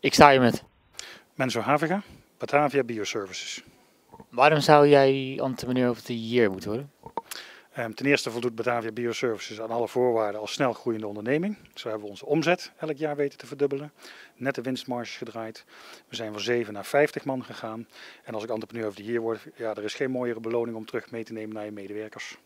Ik sta hier met. Menzo Haviga, Batavia Bioservices. Waarom zou jij entrepreneur of the year moeten worden? Ehm, ten eerste voldoet Batavia Bioservices aan alle voorwaarden als snel groeiende onderneming. Zo hebben we onze omzet elk jaar weten te verdubbelen. net de winstmarges gedraaid. We zijn van 7 naar 50 man gegaan. En als ik entrepreneur of the year word, ja, er is geen mooiere beloning om terug mee te nemen naar je medewerkers.